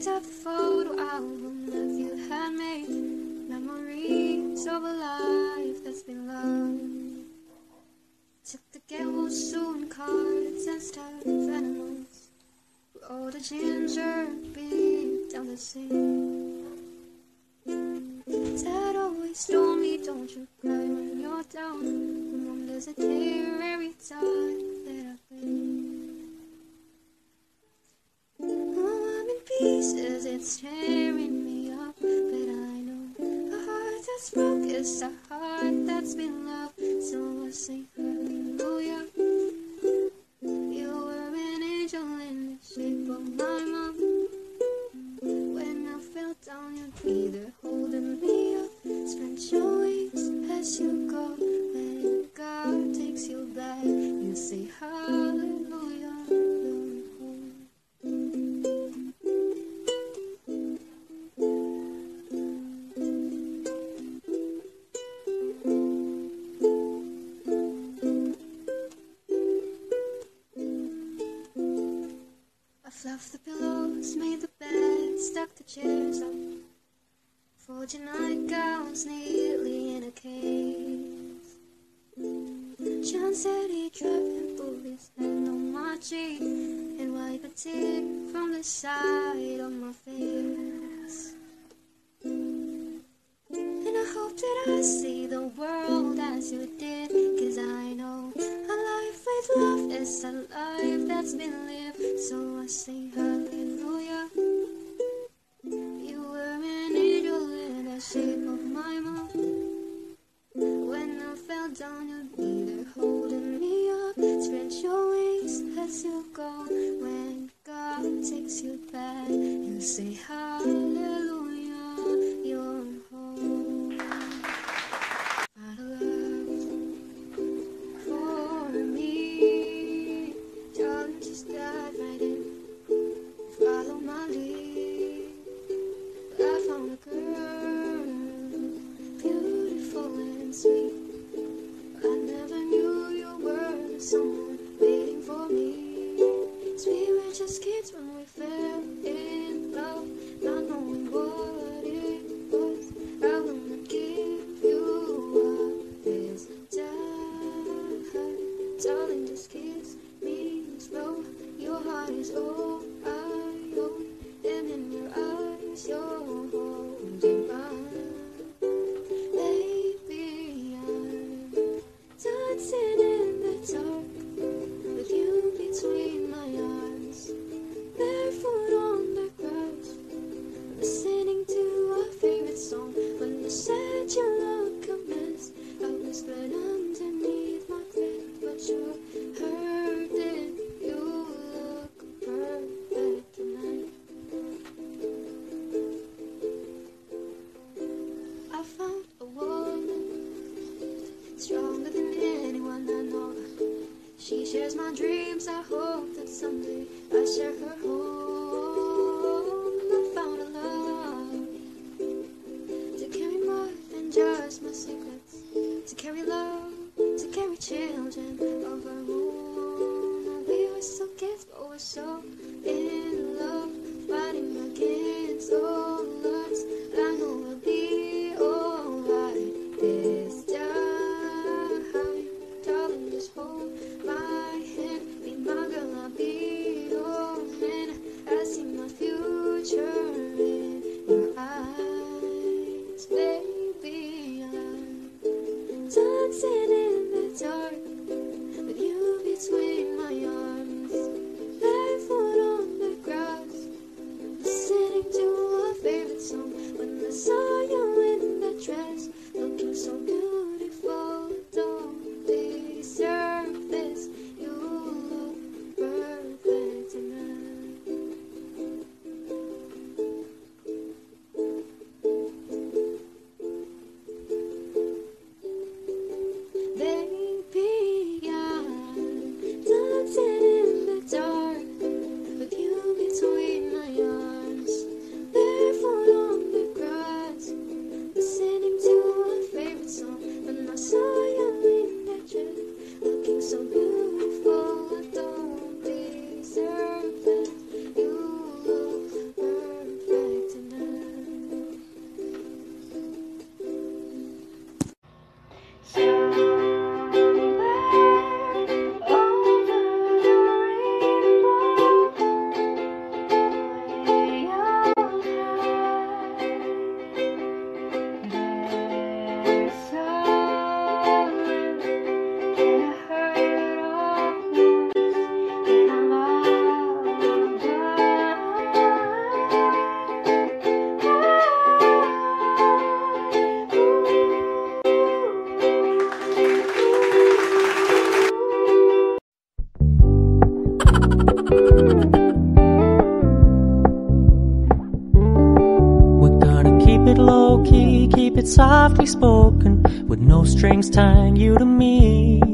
Picked up the photo album that you had made. Memories of a life that's been loved. Took the get soon cards and stuffed animals. All the ginger beat down the sink. Dad always told me, don't you cry when you're down. Mom does a it's tearing me up. But I know a heart that's broke is a heart that's been loved. So I sing hallelujah. You were an angel in the shape of my mom. When I fell down, you'd be there fluffed the pillows, made the bed, stuck the chairs up. Fold your nightgowns neatly in a case. John said he'd drive and put his hand on my cheek and wipe a tear from the side of my face. And I hope that I see the world as you did. Cause I know a life with love is a life that's been lived. So I sing hallelujah. You were an angel in the shape of my mom. When I fell down, you'd be there holding me up. Spread your wings as you go. When God takes you back, you say hallelujah. Dreams. I hope that someday I share her home. It's softly spoken with no strings tying you to me.